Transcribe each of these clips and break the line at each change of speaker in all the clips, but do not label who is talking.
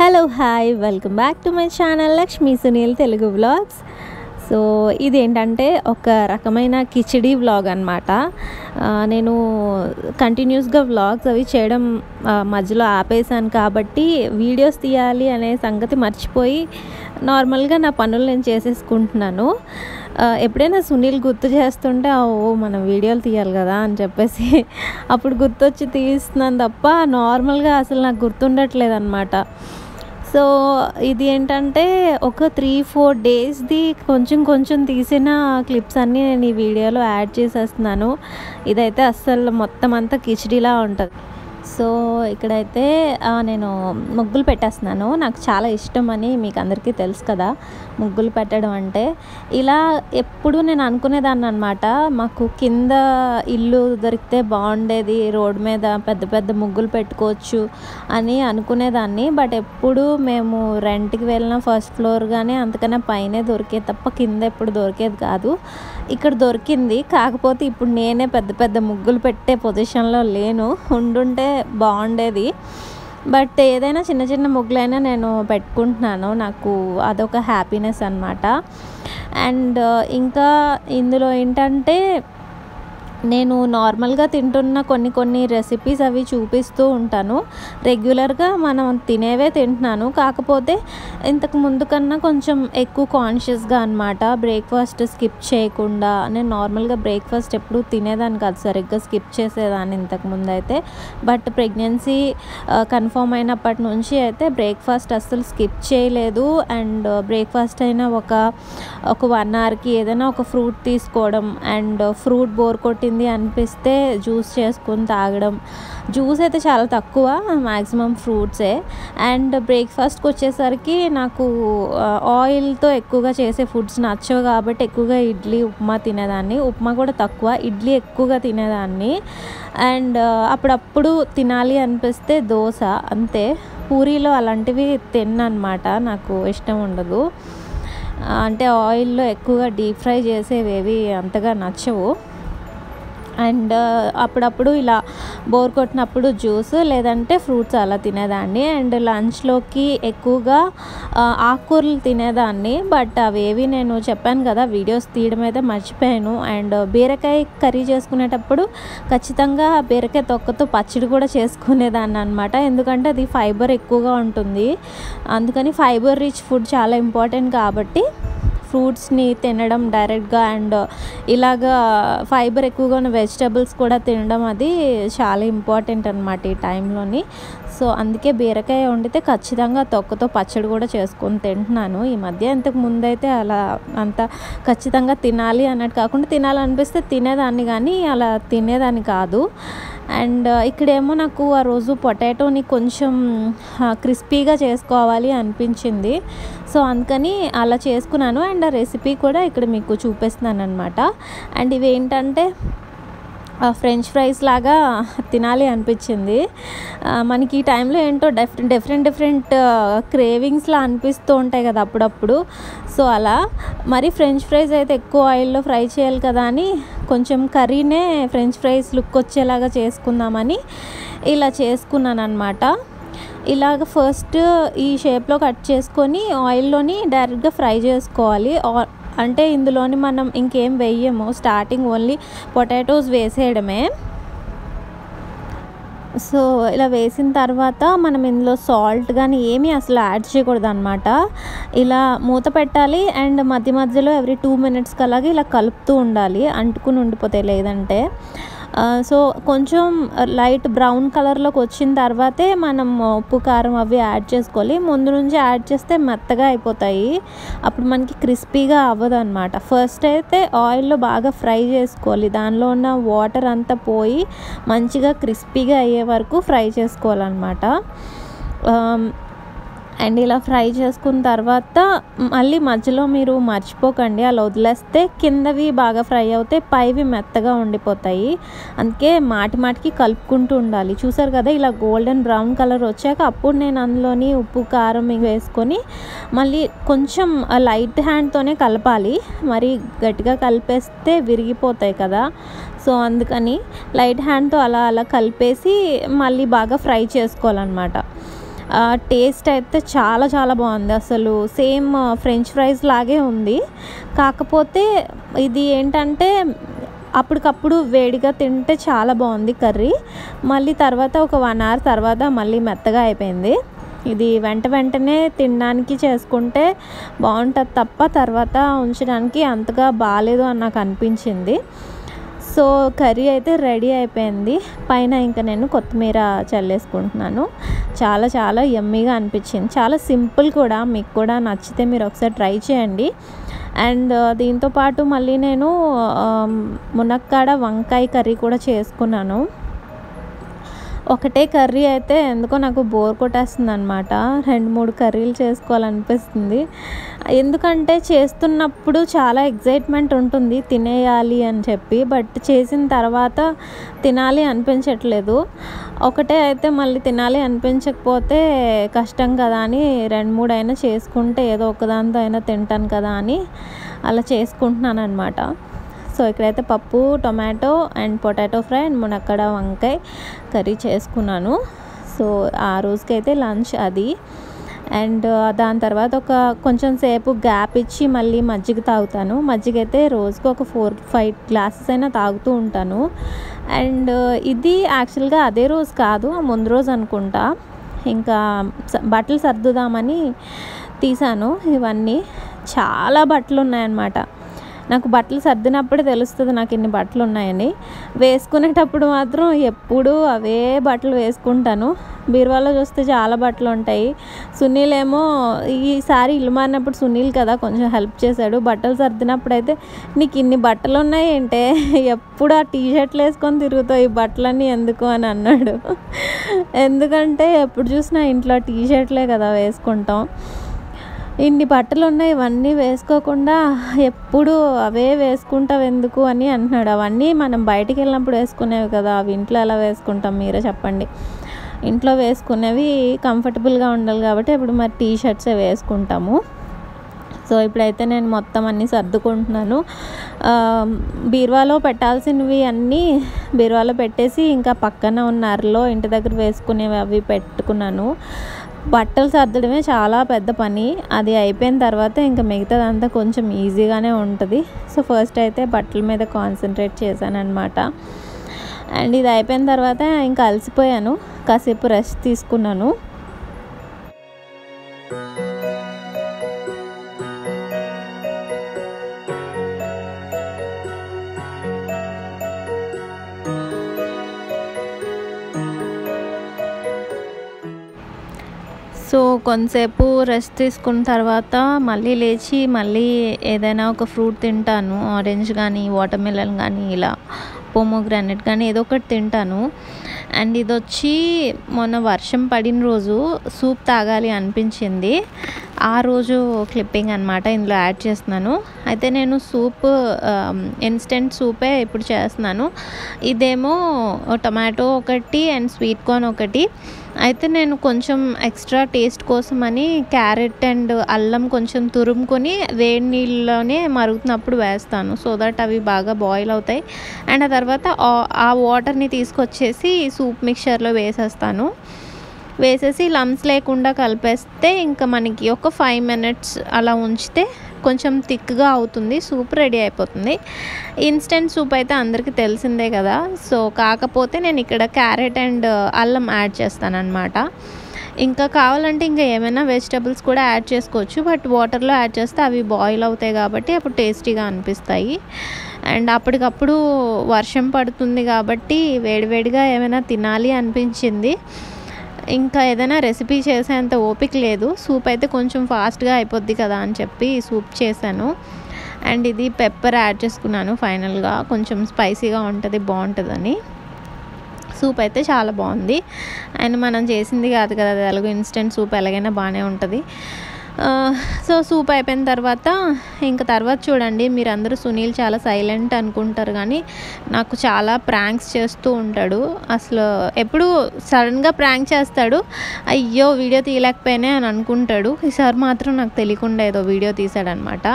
Hello hi welcome back to my channel Lakshmi Sunil Telugu vlogs. So ఇది ఏంటంటే ఒక రకమైన కిచిడీ వ్లాగ్ అనమాట నేను కంటిన్యూస్గా వ్లాగ్స్ అవి చేయడం మధ్యలో ఆపేసాను కాబట్టి వీడియోస్ తీయాలి అనే సంగతి మర్చిపోయి నార్మల్గా నా పనులు నేను చేసేసుకుంటున్నాను. ఎప్పుడైనా సునీల్ గుర్తు చేస్తుంటే ఓ మనం వీడియోలు తీయాలి కదా అని చెప్పేసి అప్పుడు గుర్తొచ్చి తీస్తున్నాను తప్ప నార్మల్గా అసలు నాకు గుర్తుండట్లేదు అనమాట సో ఇది ఏంటంటే ఒక త్రీ ఫోర్ డేస్ది కొంచెం కొంచెం తీసిన క్లిప్స్ అన్నీ నేను ఈ వీడియోలో యాడ్ చేసేస్తున్నాను. ఇదైతే అస్సలు మొత్తం అంతా కిచిడిలా ఉంటుంది. సో ఇక్కడైతే నేను ముగ్గులు పెట్టేస్తున్నాను. నాకు చాలా ఇష్టం అని మీకు అందరికీ తెలుసు కదా. ముగ్గులు పెట్టడం అంటే ఇలా ఎప్పుడు నేను అనుకునేదాన్ని అనమాట మాకు కింద ఇల్లు దొరికితే బాగుండేది రోడ్డు మీద పెద్ద పెద్ద ముగ్గులు పెట్టుకోవచ్చు అని అనుకునేదాన్ని. బట్ ఎప్పుడు మేము రెంట్కి వెళ్ళిన ఫస్ట్ ఫ్లోర్ కానీ అంతకన్నా పైనే దొరికే తప్ప కింద ఎప్పుడు దొరికేది కాదు. ఇక్కడ దొరికింది. కాకపోతే ఇప్పుడు నేనే పెద్ద పెద్ద ముగ్గులు పెట్టే పొజిషన్లో లేను. ఉండుంటే బాగుండేది. బట్ ఏదైనా చిన్న చిన్న ముగ్గులైనా నేను పెట్టుకుంటున్నాను. నాకు అదొక హ్యాపీనెస్ అనమాట అండ్ ఇంకా ఇందులో ఏంటంటే నేను నార్మల్గా తింటున్న కొన్ని కొన్ని రెసిపీస్ అవి చూపిస్తూ ఉంటాను. రెగ్యులర్గా మనం తినేవే తింటున్నాను. కాకపోతే ఇంతకు ముందు కన్నా కొంచెం ఎక్కువ కాన్షియస్గా అనమాట బ్రేక్ఫాస్ట్ స్కిప్ చేయకుండా నేను నార్మల్గా బ్రేక్ఫాస్ట్ ఎప్పుడు తినేదాన్ని కాదు. సరిగ్గా స్కిప్ చేసేదాన్ని ఇంతకు ముందు అయితే. బట్ ప్రెగ్నెన్సీ కన్ఫర్మ్ అయినప్పటి నుంచి అయితే బ్రేక్ఫాస్ట్ అస్సలు స్కిప్ చేయలేదు. అండ్ బ్రేక్ఫాస్ట్ అయినా ఒక ఒక వన్ అవర్కి ఏదైనా ఒక ఫ్రూట్ తీసుకోవడం అండ్ ఫ్రూట్ బోర్ కొట్టి కొట్టింది అనిపిస్తే జ్యూస్ చేసుకొని తాగడం. జ్యూస్ అయితే చాలా తక్కువ మ్యాక్సిమం ఫ్రూట్సే. అండ్ బ్రేక్ఫాస్ట్కి వచ్చేసరికి నాకు ఆయిల్తో ఎక్కువగా చేసే ఫుడ్స్ నచ్చవు కాబట్టి ఎక్కువగా ఇడ్లీ ఉప్మా తినేదాన్ని. ఉప్మా కూడా తక్కువ ఇడ్లీ ఎక్కువగా తినేదాన్ని. అండ్ అప్పుడప్పుడు తినాలి అనిపిస్తే దోశ అంతే. పూరీలో అలాంటివి తిన్నమాట నాకు ఇష్టం ఉండదు. అంటే ఆయిల్లో ఎక్కువగా డీప్ ఫ్రై చేసేవేవి అంతగా నచ్చవు. అండ్ uh, అప్పుడప్పుడు ఇలా బోర్ కొట్టినప్పుడు జ్యూస్ లేదంటే ఫ్రూట్స్ అలా తినేదాన్ని. అండ్ లంచ్లోకి ఎక్కువగా uh, ఆకుకూరలు తినేదాన్ని. బట్ అవేవి నేను చెప్పాను కదా వీడియోస్ తీయడం అయితే మర్చిపోయాను. అండ్ బీరకాయ కర్రీ చేసుకునేటప్పుడు ఖచ్చితంగా బీరకాయ తొక్కతో పచ్చడి కూడా చేసుకునేదాన్ని అనమాట ఎందుకంటే అది ఫైబర్ ఎక్కువగా ఉంటుంది. అందుకని ఫైబర్ రిచ్ ఫుడ్ చాలా ఇంపార్టెంట్ కాబట్టి ఫ్రూట్స్ని తినడం డైరెక్ట్గా అండ్ ఇలాగా ఫైబర్ ఎక్కువగా ఉన్న వెజిటబుల్స్ కూడా తినడం అది చాలా ఇంపార్టెంట్ అనమాట ఈ టైంలోని. సో అందుకే బీరకాయ వండితే ఖచ్చితంగా తొక్కతో పచ్చడి కూడా చేసుకొని తింటున్నాను. ఈ మధ్య ఇంతకు ముందైతే అలా అంత ఖచ్చితంగా తినాలి అన్నట్టు కాకుండా తినాలనిపిస్తే తినేదాన్ని కానీ అలా తినేదాన్ని కాదు. అండ్ ఇక్కడేమో నాకు ఆ రోజు పొటాటోని కొంచెం క్రిస్పీగా చేసుకోవాలి అనిపించింది. సో అందుకని అలా చేసుకున్నాను. అండ్ ఆ రెసిపీ కూడా ఇక్కడ మీకు చూపిస్తున్నాను అనమాట అండ్ ఇవేంటంటే ఫ్రెంచ్ ఫ్రైస్ లాగా తినాలి అనిపించింది. మనకి ఈ టైంలో ఏంటో డిఫరెంట్ డిఫరెంట్ డిఫరెంట్ క్రేవింగ్స్లా అనిపిస్తూ ఉంటాయి కదా అప్పుడప్పుడు. సో అలా. మరి ఫ్రెంచ్ ఫ్రైస్ అయితే ఎక్కువ ఆయిల్లో ఫ్రై చేయాలి కదా అని కొంచెం కర్రీనే ఫ్రెంచ్ ఫ్రైస్ లుక్ వచ్చేలాగా చేసుకుందామని ఇలా చేసుకున్నాను అనమాట ఇలాగ ఫస్ట్ ఈ షేప్లో కట్ చేసుకొని ఆయిల్లోని డైరెక్ట్గా ఫ్రై చేసుకోవాలి. ఆ- అంటే ఇందులోని మనం ఇంకేం వేయము స్టార్టింగ్ ఓన్లీ పొటాటోస్ వేసేయడమే. సో ఇలా వేసిన తర్వాత మనం ఇందులో సాల్ట్ కానీ ఏమీ అసలు యాడ్ చేయకూడదు అనమాట ఇలా మూత పెట్టాలి అండ్ మధ్య మధ్యలో ఎవ్రీ టూ మినిట్స్కి అలాగే ఇలా కలుపుతూ ఉండాలి. అంటుకుని ఉండిపోతే లేదంటే. సో కొంచెం లైట్ బ్రౌన్ కలర్లోకి వచ్చిన తర్వాతే మనం ఉప్పు కారం అవి యాడ్ చేసుకోవాలి. ముందు నుంచి యాడ్ చేస్తే మెత్తగా అయిపోతాయి. అప్పుడు మనకి క్రిస్పీగా అవ్వదు అనమాట ఫస్ట్ అయితే ఆయిల్లో బాగా ఫ్రై చేసుకోవాలి. దానిలో ఉన్న వాటర్ అంతా పోయి మంచిగా క్రిస్పీగా అయ్యే వరకు ఫ్రై చేసుకోవాలన్నమాట. అండ్ ఇలా ఫ్రై చేసుకున్న తర్వాత మళ్ళీ మధ్యలో మీరు మర్చిపోకండి అలా వదిలేస్తే కిందవి బాగా ఫ్రై అవుతాయి పైవి మెత్తగా ఉండిపోతాయి. అందుకే మాటి మాటికి కలుపుకుంటూ ఉండాలి. చూసారు కదా ఇలా గోల్డెన్ బ్రౌన్ కలర్ వచ్చాక అప్పుడు నేను అందులోని ఉప్పు కారం వేసుకొని మళ్ళీ కొంచెం లైట్ హ్యాండ్తోనే కలపాలి. మరి గట్టిగా కలిపేస్తే విరిగిపోతాయి కదా. సో అందుకని లైట్ హ్యాండ్తో అలా అలా కలిపేసి మళ్ళీ బాగా ఫ్రై చేసుకోవాలన్నమాట. టేస్ట్ అయితే చాలా చాలా బాగుంది. అసలు సేమ్ ఫ్రెంచ్ ఫ్రైస్ లాగే ఉంది. కాకపోతే ఇది ఏంటంటే అప్పటికప్పుడు వేడిగా తింటే చాలా బాగుంది కర్రీ. మళ్ళీ తర్వాత ఒక వన్ అవర్ తర్వాత మళ్ళీ మెత్తగా అయిపోయింది. ఇది వెంట వెంటనే తినడానికి చేసుకుంటే బాగుంటుంది తప్ప తర్వాత ఉంచడానికి అంతగా బాగాలేదు అని నాకు అనిపించింది. సో కర్రీ అయితే రెడీ అయిపోయింది. పైన ఇంకా నేను కొత్తిమీర చల్లేసుకుంటున్నాను. చాలా చాలా యమ్మీగా అనిపించింది. చాలా సింపుల్ కూడా. మీకు కూడా నచ్చితే మీరు ఒకసారి ట్రై చేయండి. అండ్ uh, దీంతో పాటు మళ్ళీ నేను um, మునక్కాడ వంకాయ కర్రీ కూడా చేసుకున్నాను. ఒకటే కర్రీ అయితే ఎందుకో నాకు బోర్ కొట్టేస్తుంది అనమాట రెండు మూడు కర్రీలు చేసుకోవాలనిపిస్తుంది. ఎందుకంటే చేస్తున్నప్పుడు చాలా ఎగ్జైట్మెంట్ ఉంటుంది. తినేయాలి అని చెప్పి బట్ చేసిన తర్వాత తినాలి అనిపించట్లేదు. ఒకటే అయితే మళ్ళీ తినాలి అనిపించకపోతే కష్టం కదా అని రెండు మూడు అయినా చేసుకుంటే ఏదో ఒకదాంతో అయినా తింటాను కదా అని అలా చేసుకుంటున్నాను అనమాట సో ఇక్కడైతే పప్పు tomato and potato fry and మునక్కడ వంకాయ కర్రీ చేసుకున్నాను. సో ఆ రోజుకైతే లంచ్ అది. అండ్ దాని తర్వాత ఒక కొంచెం సేపు గ్యాప్ ఇచ్చి మళ్ళీ మజ్జిగ తాగుతాను. మజ్జిగ అయితే రోజుకి ఒక ఫోర్ ఫైవ్ గ్లాసెస్ అయినా తాగుతూ ఉంటాను. అండ్ ఇది యాక్చువల్గా అదే రోజు కాదు ముందు రోజు అనుకుంటా. ఇంకా బట్టలు సర్దుదామని తీసాను ఇవన్నీ. చాలా బట్టలు ఉన్నాయన్నమాట నాకు బట్టలు సర్దినప్పుడే తెలుస్తుంది నాకు ఇన్ని బట్టలు ఉన్నాయని. వేసుకునేటప్పుడు మాత్రం ఎప్పుడూ అవే బట్టలు వేసుకుంటాను. బీరువాలో చూస్తే చాలా బట్టలు ఉంటాయి. సునీల్ ఏమో ఈసారి ఇల్లు మారినప్పుడు సునీల్ కదా కొంచెం హెల్ప్ చేశాడు. బట్టలు సర్దినప్పుడు అయితే నీకు ఇన్ని బట్టలు ఉన్నాయి ఏంటే ఎప్పుడు ఆ టీ షర్ట్లు వేసుకొని తిరుగుతావు? ఈ బట్టలన్నీ ఎందుకు? అని అన్నాడు. ఎందుకంటే ఎప్పుడు చూసినా ఇంట్లో టీ షర్ట్లే కదా వేసుకుంటాం. ఇన్ని బట్టలు ఉన్నాయి ఇవన్నీ వేసుకోకుండా ఎప్పుడు అవే వేసుకుంటావు ఎందుకు అని అంటున్నాడు. అవన్నీ మనం బయటికి వెళ్ళినప్పుడు వేసుకునేవి కదా అవి ఇంట్లో ఎలా వేసుకుంటాం మీరే చెప్పండి. ఇంట్లో వేసుకునేవి కంఫర్టబుల్గా ఉండాలి కాబట్టి ఇప్పుడు మరి టీ షర్ట్సే వేసుకుంటాము. సో ఇప్పుడైతే నేను మొత్తం అన్నీ సర్దుకుంటున్నాను. బీరువాలో పెట్టాల్సినవి అన్నీ బీరువాలో పెట్టేసి ఇంకా పక్కన ఉన్న అరలో ఇంటి దగ్గర వేసుకునేవి అవి పెట్టుకున్నాను. బట్టలు సర్దడమే చాలా పెద్ద పని. అది అయిపోయిన తర్వాత ఇంకా మిగతాదంతా కొంచెం ఈజీగానే ఉంటుంది. సో ఫస్ట్ అయితే బట్టల మీద కాన్సన్ట్రేట్ చేశాను అండ్ ఇది అయిపోయిన తర్వాత ఇంకా అలసిపోయాను. కాసేపు రెస్ట్ తీసుకున్నాను. కొంతసేపు రెస్ట్ తీసుకున్న తర్వాత మళ్ళీ లేచి మళ్ళీ ఏదైనా ఒక ఫ్రూట్ తింటాను. ఆరెంజ్ కానీ వాటర్ మిలన్ కానీ ఇలా పోమోగ్రానైట్ కానీ ఏదో ఒకటి తింటాను. అండ్ ఇది వచ్చి మొన్న వర్షం పడిన రోజు సూప్ తాగాలి అనిపించింది. ఆ రోజు క్లిప్పింగ్ అనమాట ఇందులో యాడ్ చేస్తున్నాను. అయితే నేను సూప్ ఇన్స్టెంట్ సూపే ఇప్పుడు చేస్తున్నాను. ఇదేమో టొమాటో ఒకటి అండ్ స్వీట్ కార్న్ ఒకటి. అయితే నేను కొంచెం ఎక్స్ట్రా టేస్ట్ కోసమని క్యారెట్ అండ్ అల్లం కొంచెం తురుముకొని వేడి నీళ్ళలోనే మరుగుతున్నప్పుడు వేస్తాను. సో దట్ అవి బాగా బాయిల్ అవుతాయి. అండ్ ఆ తర్వాత ఆ వాటర్ని తీసుకొచ్చేసి సూప్ మిక్చర్లో వేసేస్తాను. వేసేసి లమ్స్ లేకుండా కలిపేస్తే ఇంకా మనకి ఒక ఫైవ్ మినిట్స్ అలా ఉంచితే కొంచెం థిక్గా అవుతుంది సూప్ రెడీ అయిపోతుంది. ఇన్స్టెంట్ సూప్ అయితే అందరికీ తెలిసిందే కదా. సో కాకపోతే నేను ఇక్కడ క్యారెట్ అండ్ అల్లం యాడ్ చేస్తానన్నమాట. ఇంకా కావాలంటే ఇంకా ఏమైనా వెజిటబుల్స్ కూడా యాడ్ చేసుకోవచ్చు. బట్ వాటర్లో యాడ్ చేస్తే అవి బాయిల్ అవుతాయి కాబట్టి అప్పుడు టేస్టీగా అనిపిస్తాయి. అండ్ అప్పటికప్పుడు వర్షం పడుతుంది కాబట్టి వేడివేడిగా ఏమైనా తినాలి అనిపించింది. ఇంకా ఏదైనా రెసిపీ చేసేంత ఓపిక లేదు. సూప్ అయితే కొంచెం ఫాస్ట్గా అయిపోద్ది కదా అని చెప్పి సూప్ చేశాను. అండ్ ఇది పెప్పర్ యాడ్ చేసుకున్నాను ఫైనల్గా. కొంచెం స్పైసీగా ఉంటుంది బాగుంటుందని. సూప్ అయితే చాలా బాగుంది. అండ్ మనం చేసింది కాదు కదా అది ఇన్స్టెంట్ సూప్ ఎలాగైనా బాగానే ఉంటుంది. సో సూప్ అయిపోయిన తర్వాత ఇంకా తర్వాత చూడండి మీరు అందరూ సునీల్ చాలా సైలెంట్ అనుకుంటారు కానీ నాకు చాలా ప్రాంక్స్ చేస్తూ ఉంటాడు. అసలు ఎప్పుడు సడన్గా ప్రాంక్ చేస్తాడు. అయ్యో వీడియో తీయలేకపోయినా అని అనుకుంటాడు. ఈసారి మాత్రం నాకు తెలియకుండా ఏదో వీడియో తీసాడనమాట.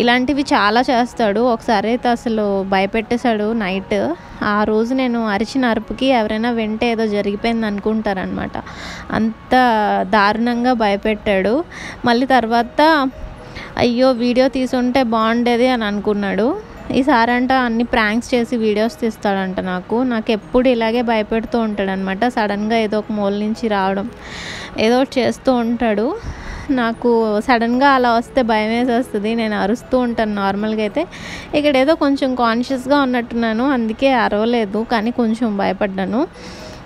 ఇలాంటివి చాలా చేస్తాడు. ఒకసారి అయితే అసలు భయపెట్టేశాడు నైట్. ఆ రోజు నేను అరిచిన అరుపుకి ఎవరైనా వింటే ఏదో జరిగిపోయింది అనుకుంటారనమాట అంత దారుణంగా భయపెట్టాడు. మళ్ళీ తర్వాత అయ్యో వీడియో తీసుంటే బాగుండేది అని అనుకున్నాడు. ఈసారి అంట అన్ని ప్రాంక్స్ చేసి వీడియోస్ తీస్తాడంట నాకు. నాకు ఎప్పుడు ఇలాగే భయపెడుతూ ఉంటాడనమాట సడన్గా ఏదో ఒక మూల నుంచి రావడం ఏదో ఒకటి చేస్తూ ఉంటాడు. నాకు సడన్గా అలా వస్తే భయం వేసేస్తుంది. నేను అరుస్తూ ఉంటాను నార్మల్గా అయితే. ఇక్కడ ఏదో కొంచెం కాన్షియస్గా ఉన్నట్టున్నాను. అందుకే అరవలేదు కానీ కొంచెం భయపడ్డాను.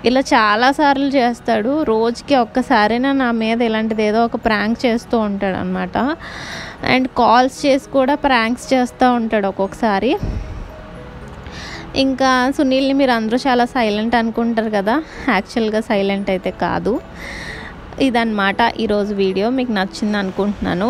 ఇలా చాలాసార్లు చేస్తాడు. రోజుకి ఒక్కసారైనా నా మీద ఇలాంటిది ఏదో ఒక ప్రాంక్ చేస్తూ ఉంటాడు అనమాట అండ్ కాల్స్ చేసి కూడా ప్రాంక్స్ చేస్తూ ఉంటాడు ఒక్కొక్కసారి. ఇంకా సునీల్ని మీరు అందరూ చాలా సైలెంట్ అనుకుంటారు కదా. యాక్చువల్గా సైలెంట్ అయితే కాదు. ఇదన్నమాట ఈరోజు వీడియో. మీకు నచ్చింది అనుకుంటున్నాను